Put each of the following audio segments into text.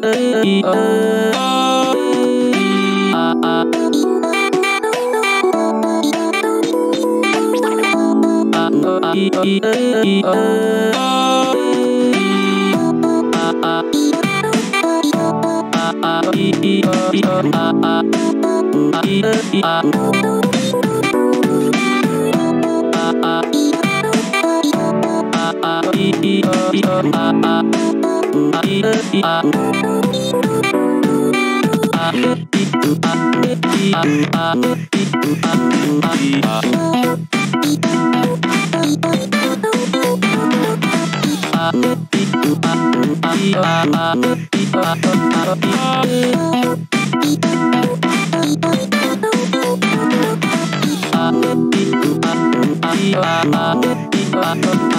Uh-uh. Bye.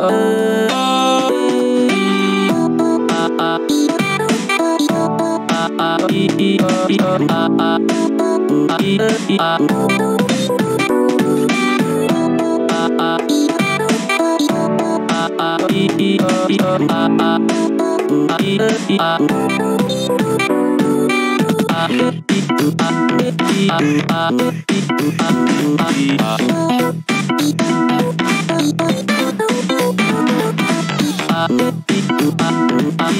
Oh.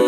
Oh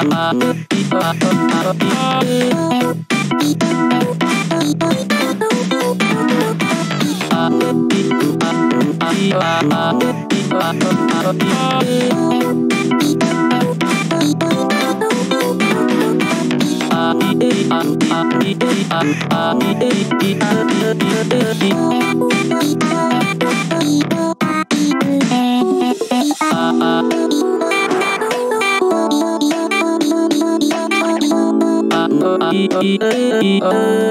Beep. Ah, ah.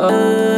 Oh